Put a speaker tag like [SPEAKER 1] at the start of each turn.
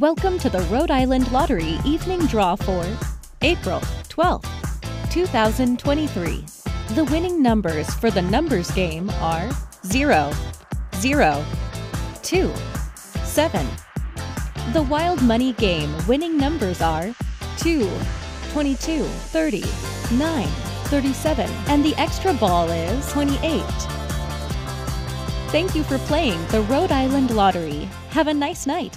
[SPEAKER 1] Welcome to the Rhode Island Lottery Evening Draw for April 12th, 2023. The winning numbers for the numbers game are 0, 0, 2, 7. The Wild Money game winning numbers are 2, 22, 30, 9, 37, and the extra ball is 28. Thank you for playing the Rhode Island Lottery. Have a nice night.